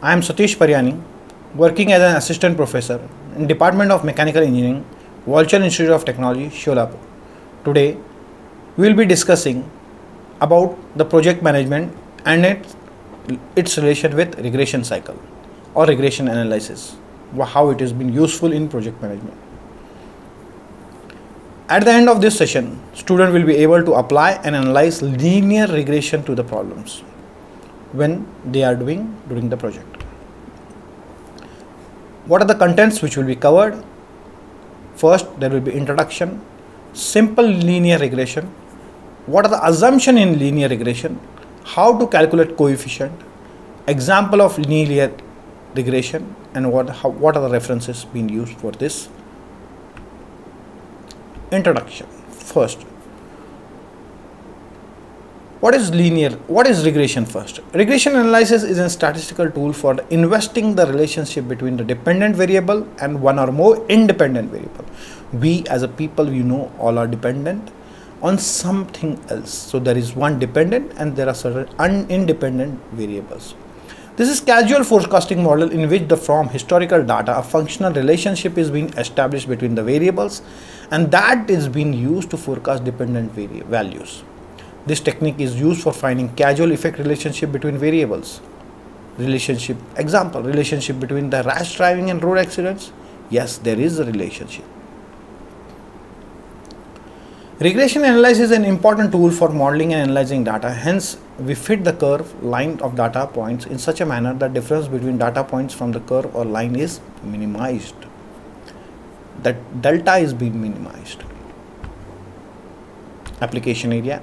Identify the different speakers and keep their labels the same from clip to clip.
Speaker 1: I am Satish Paryani, working as an assistant professor in Department of Mechanical Engineering, Walchand Institute of Technology, Sholapur. Today, we will be discussing about the project management and its, its relation with regression cycle or regression analysis, how it has been useful in project management. At the end of this session, student will be able to apply and analyze linear regression to the problems when they are doing during the project. What are the contents which will be covered? First, there will be introduction, simple linear regression, what are the assumption in linear regression, how to calculate coefficient, example of linear regression, and what how, what are the references being used for this. Introduction. First, what is linear? What is regression first? Regression analysis is a statistical tool for investing the relationship between the dependent variable and one or more independent variable. We as a people you know all are dependent on something else. So there is one dependent and there are certain independent variables. This is causal forecasting model in which the from historical data a functional relationship is being established between the variables and that is being used to forecast dependent values this technique is used for finding causal effect relationship between variables. Relationship example relationship between the rash driving and road accidents. Yes, there is a relationship. Regression analysis is an important tool for modeling and analyzing data. Hence, we fit the curve line of data points in such a manner that difference between data points from the curve or line is minimized. That delta is being minimized. Application area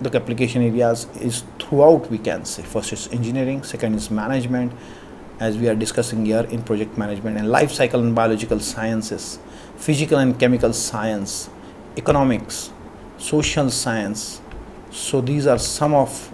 Speaker 1: the application areas is throughout we can say. First is engineering second is management as we are discussing here in project management and life cycle and biological sciences physical and chemical science economics social science. So these are some of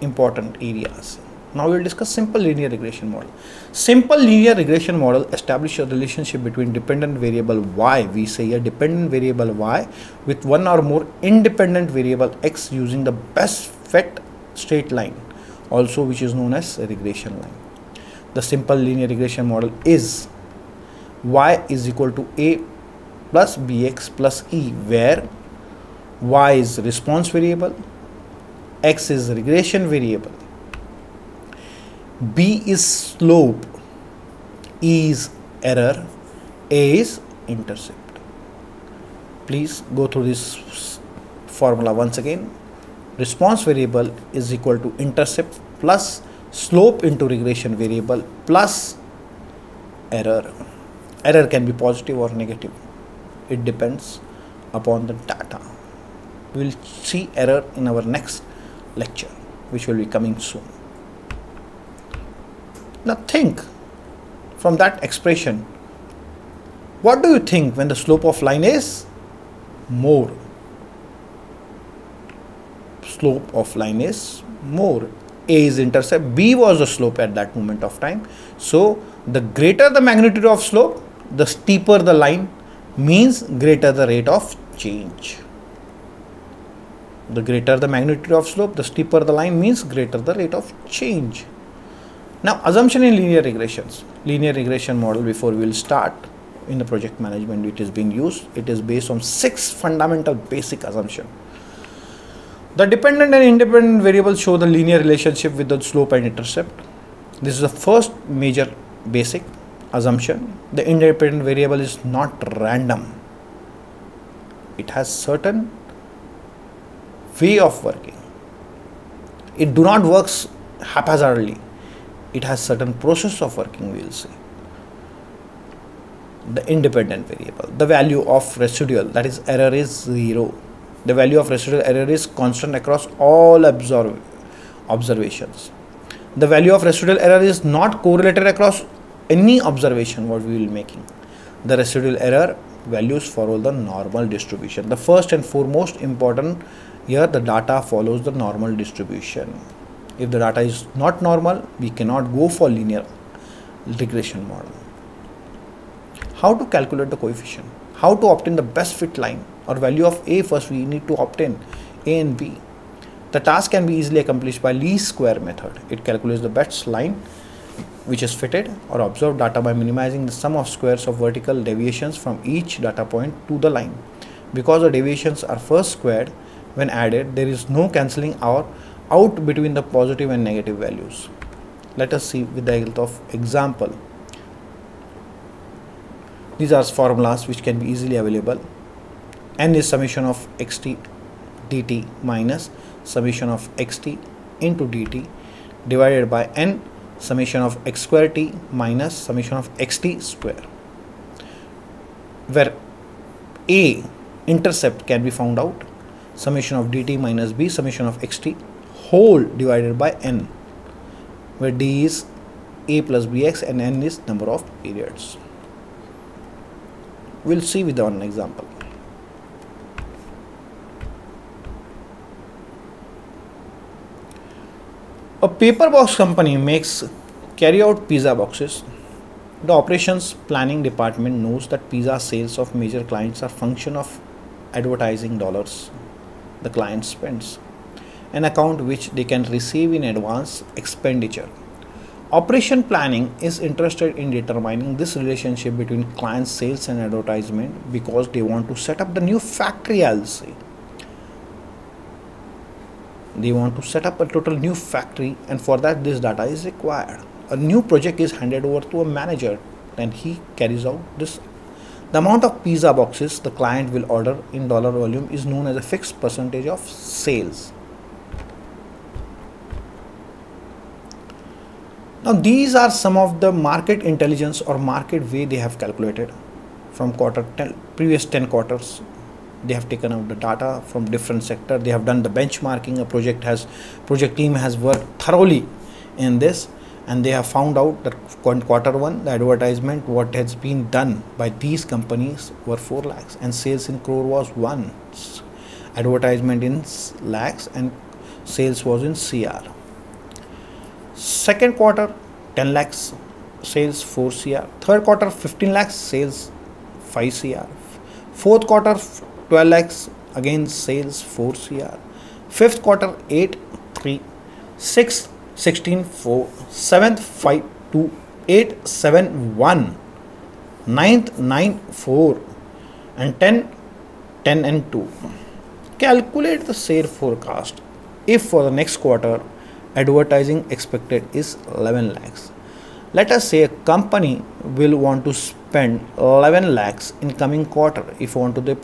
Speaker 1: important areas now we will discuss simple linear regression model. Simple linear regression model establish a relationship between dependent variable y. We say a dependent variable y with one or more independent variable x using the best fit straight line also which is known as regression line. The simple linear regression model is y is equal to a plus bx plus e where y is response variable x is regression variable b is slope e is error a is intercept. Please go through this formula once again. Response variable is equal to intercept plus slope into regression variable plus error. Error can be positive or negative. It depends upon the data. We will see error in our next lecture which will be coming soon now think from that expression. What do you think when the slope of line is? More. Slope of line is more. A is intercept. B was the slope at that moment of time. So the greater the magnitude of slope the steeper the line means greater the rate of change. The greater the magnitude of slope the steeper the line means greater the rate of change now assumption in linear regressions. Linear regression model before we will start in the project management it is being used. It is based on six fundamental basic assumption. The dependent and independent variables show the linear relationship with the slope and intercept. This is the first major basic assumption. The independent variable is not random. It has certain way of working. It do not works haphazardly it has certain process of working we will say the independent variable. The value of residual that is error is zero. The value of residual error is constant across all observations. The value of residual error is not correlated across any observation what we will making. The residual error values follow the normal distribution. The first and foremost important here the data follows the normal distribution if the data is not normal we cannot go for linear regression model. How to calculate the coefficient? How to obtain the best fit line or value of a first we need to obtain a and b? The task can be easily accomplished by least square method. It calculates the best line which is fitted or observed data by minimizing the sum of squares of vertical deviations from each data point to the line. Because the deviations are first squared when added, there is no cancelling out, out between the positive and negative values. Let us see with the help of example. These are formulas which can be easily available. n is summation of xt dt minus summation of xt into dt divided by n summation of x square t minus summation of xt square where a intercept can be found out summation of dt minus b summation of xt whole divided by n where d is a plus bx and n is number of periods. We'll see with one example. A paper box company makes carry out pizza boxes. The operations planning department knows that pizza sales of major clients are function of advertising dollars the client spends, an account which they can receive in advance expenditure. Operation planning is interested in determining this relationship between client sales and advertisement because they want to set up the new factory, I'll say. They want to set up a total new factory and for that this data is required. A new project is handed over to a manager and he carries out this. The amount of pizza boxes the client will order in dollar volume is known as a fixed percentage of sales now these are some of the market intelligence or market way they have calculated. From quarter 10 previous 10 quarters they have taken out the data from different sector. They have done the benchmarking. A project has project team has worked thoroughly in this and they have found out that quarter one the advertisement what has been done by these companies were 4 lakhs and sales in crore was 1 advertisement in lakhs and sales was in cr second quarter 10 lakhs sales 4 cr third quarter 15 lakhs sales 5 cr fourth quarter 12 lakhs again sales 4 cr fifth quarter 8 3 6 16 4 seventh 5 2 8 7 1 ninth 9 4 and 10 10 and 2 calculate the sale forecast. If for the next quarter advertising expected is 11 lakhs. Let us say a company will want to spend 11 lakhs in coming quarter if want to they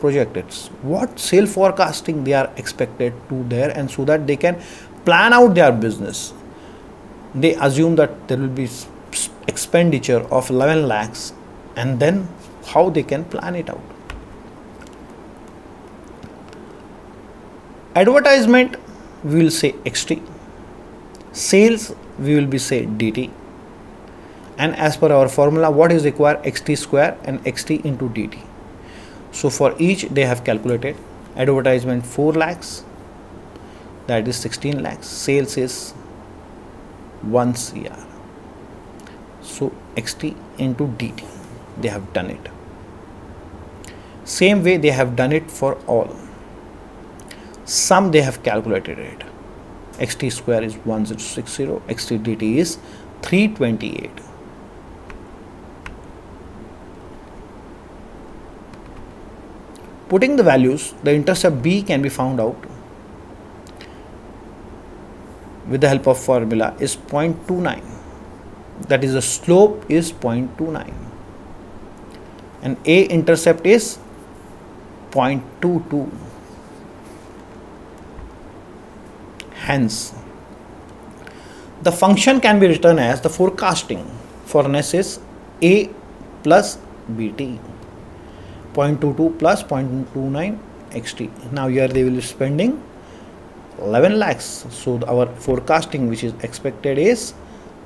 Speaker 1: what sale forecasting they are expected to there and so that they can plan out their business? They assume that there will be expenditure of 11 lakhs and then how they can plan it out. Advertisement we will say xt sales we will be say dt and as per our formula what is required? Xt square and xt into dt so for each they have calculated advertisement 4 lakhs that is 16 lakhs. Sales is 1 cr so xt into dt they have done it. Same way they have done it for all. Sum they have calculated it xt square is 1060 xt dt is 328 Putting the values, the intercept b can be found out with the help of formula is 0.29 that is the slope is 0.29 and a intercept is 0.22 hence the function can be written as the forecasting for n is a plus bt 0.22 plus 0.29 xt now here they will be spending 11 lakhs. So our forecasting which is expected is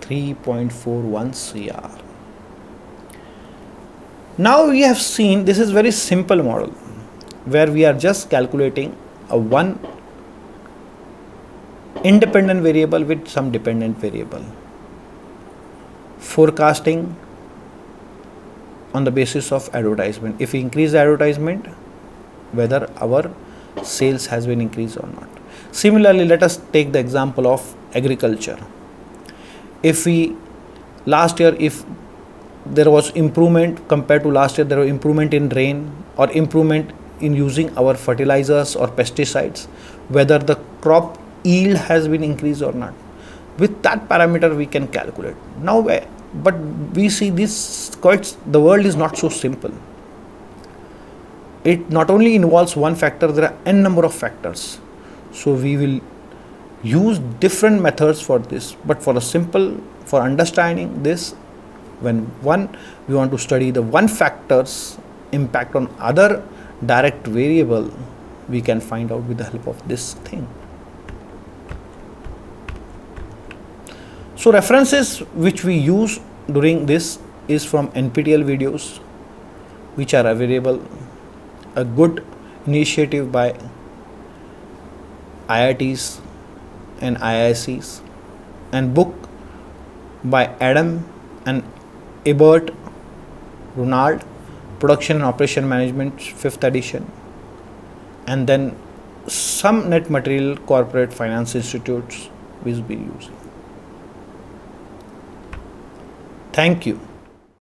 Speaker 1: 3.41 cr now we have seen this is very simple model where we are just calculating a one independent variable with some dependent variable. Forecasting on the basis of advertisement. If we increase the advertisement whether our sales has been increased or not. Similarly let us take the example of agriculture. If we last year if there was improvement compared to last year there was improvement in rain or improvement in using our fertilizers or pesticides whether the crop yield has been increased or not. With that parameter we can calculate. Now eh, but we see this quite the world is not so simple. It not only involves one factor there are n number of factors. So we will use different methods for this. But for a simple for understanding this when one we want to study the one factors impact on other direct variable we can find out with the help of this thing so references which we use during this is from nptel videos which are available. A good initiative by IITs and IISc and book by Adam and Ebert Ronald Production and Operation Management 5th edition. And then some net material corporate finance institutes will be using. Thank you.